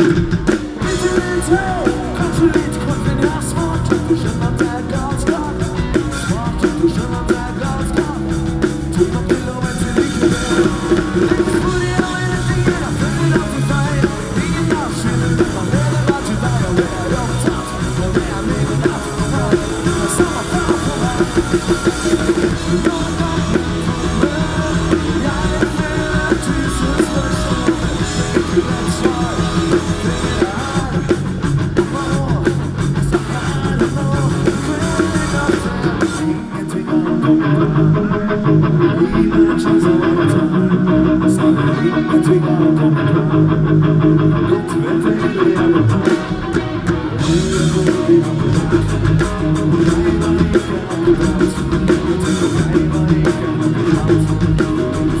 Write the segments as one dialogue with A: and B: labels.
A: Vigilante!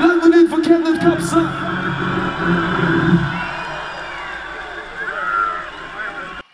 A: Landet nytt för Kenneth Kapsa.